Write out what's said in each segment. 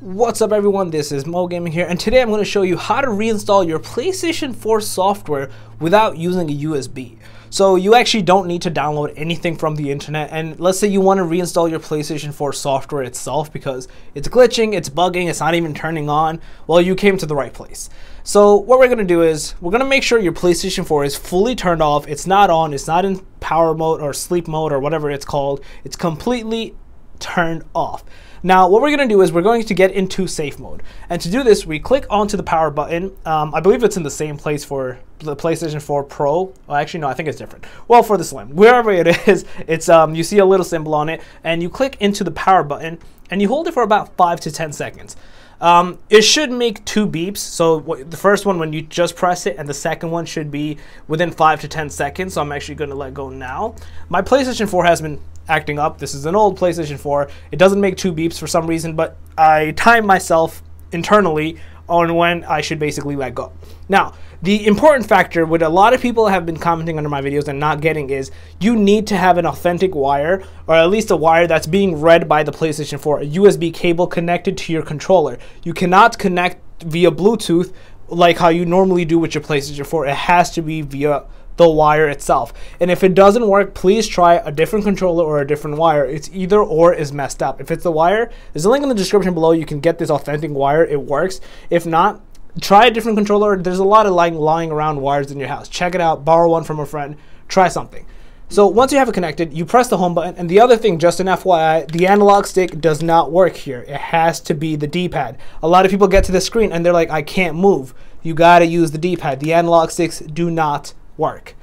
What's up everyone, this is Moe Gaming here and today I'm going to show you how to reinstall your PlayStation 4 software without using a USB. So you actually don't need to download anything from the internet and let's say you want to reinstall your PlayStation 4 software itself because it's glitching, it's bugging, it's not even turning on, well you came to the right place. So what we're going to do is we're going to make sure your PlayStation 4 is fully turned off, it's not on, it's not in power mode or sleep mode or whatever it's called, it's completely turned off. Now, what we're going to do is we're going to get into safe mode. And to do this, we click onto the power button. Um, I believe it's in the same place for the PlayStation 4 Pro. Well, actually, no, I think it's different. Well, for the Slim, wherever it is, it's um, you see a little symbol on it, and you click into the power button, and you hold it for about 5 to 10 seconds. Um, it should make two beeps. So the first one when you just press it, and the second one should be within five to ten seconds. So I'm actually going to let go now. My PlayStation 4 has been acting up. This is an old PlayStation 4. It doesn't make two beeps for some reason, but I time myself internally on when I should basically let go. Now, the important factor, what a lot of people have been commenting under my videos and not getting is you need to have an authentic wire, or at least a wire that's being read by the PlayStation 4, a USB cable connected to your controller. You cannot connect via Bluetooth like how you normally do with your PlayStation 4. It has to be via the wire itself. And if it doesn't work, please try a different controller or a different wire. It's either or is messed up. If it's the wire, there's a link in the description below. You can get this authentic wire. It works. If not, try a different controller. There's a lot of lying, lying around wires in your house. Check it out. Borrow one from a friend. Try something. So once you have it connected, you press the home button. And the other thing, just an FYI, the analog stick does not work here. It has to be the D-pad. A lot of people get to the screen and they're like, I can't move. You gotta use the D-pad. The analog sticks do not work.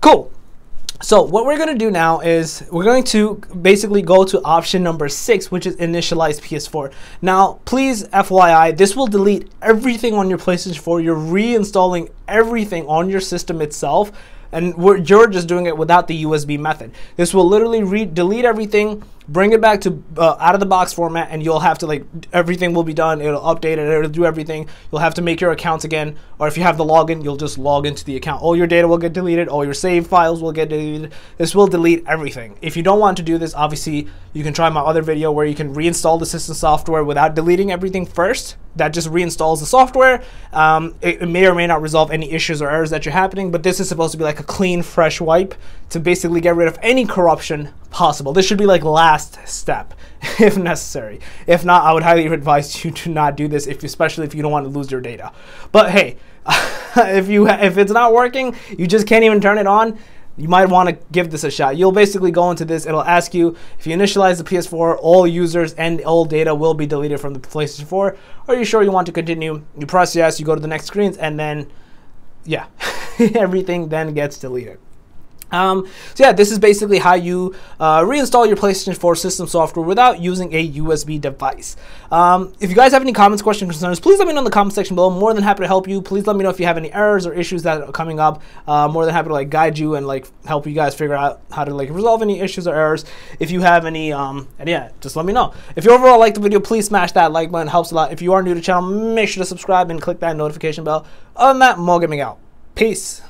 Cool. So what we're going to do now is we're going to basically go to option number six, which is initialize PS4. Now, please, FYI, this will delete everything on your PlayStation 4. You're reinstalling everything on your system itself and you're just doing it without the USB method. This will literally delete everything, bring it back to uh, out of the box format, and you'll have to like everything will be done. It'll update it. It'll do everything. You'll have to make your accounts again, or if you have the login, you'll just log into the account. All your data will get deleted. All your saved files will get deleted. This will delete everything. If you don't want to do this, obviously you can try my other video where you can reinstall the system software without deleting everything first that just reinstalls the software. Um, it, it, may or may not resolve any issues or errors that you're happening, but this is supposed to be like a clean, fresh wipe to basically get rid of any corruption possible. This should be like last step if necessary. If not, I would highly advise you to not do this, if especially if you don't want to lose your data. But hey, if you if it's not working, you just can't even turn it on you might want to give this a shot. You'll basically go into this, it'll ask you if you initialize the PS4, all users and all data will be deleted from the PlayStation 4. Are you sure you want to continue? You press yes, you go to the next screens, and then, yeah, everything then gets deleted. Um, so yeah, this is basically how you uh, reinstall your PlayStation 4 system software without using a USB device. Um, if you guys have any comments, questions, concerns, please let me know in the comment section below. More than happy to help you. Please let me know if you have any errors or issues that are coming up. Uh, more than happy to like guide you and like help you guys figure out how to like resolve any issues or errors. If you have any, um, and yeah, just let me know. If you overall like the video, please smash that like button. It helps a lot. If you are new to the channel, make sure to subscribe and click that notification bell. Other than that, Moe Gaming out. Peace.